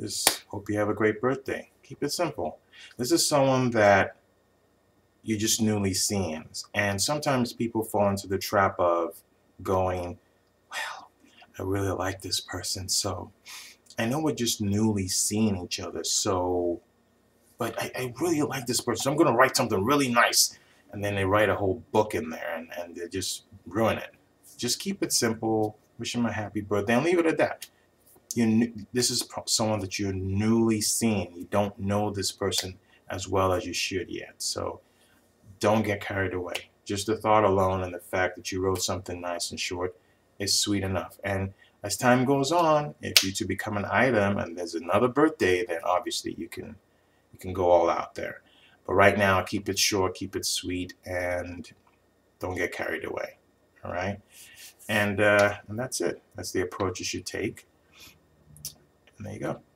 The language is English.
just hope you have a great birthday. Keep it simple. This is someone that you're just newly seeing. And sometimes people fall into the trap of going, well, I really like this person, so I know we're just newly seeing each other, so, but I, I really like this person, so I'm going to write something really nice. And then they write a whole book in there and, and they just ruin it. Just keep it simple, wish him a happy birthday, and leave it at that. You, this is someone that you're newly seeing. You don't know this person as well as you should yet. So don't get carried away. Just the thought alone and the fact that you wrote something nice and short is sweet enough. And as time goes on, if you two become an item and there's another birthday, then obviously you can you can go all out there. But right now, keep it short, keep it sweet, and don't get carried away. All right, and uh, and that's it. That's the approach you should take. And there you go.